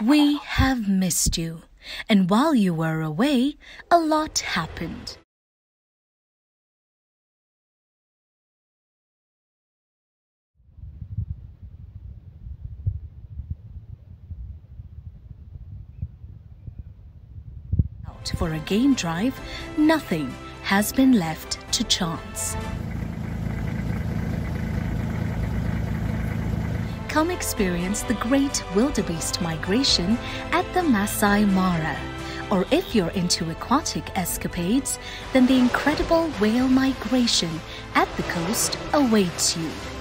We have missed you. And while you were away, a lot happened. For a game drive, nothing has been left to chance. Come experience the great wildebeest migration at the Masai Mara. Or if you're into aquatic escapades, then the incredible whale migration at the coast awaits you.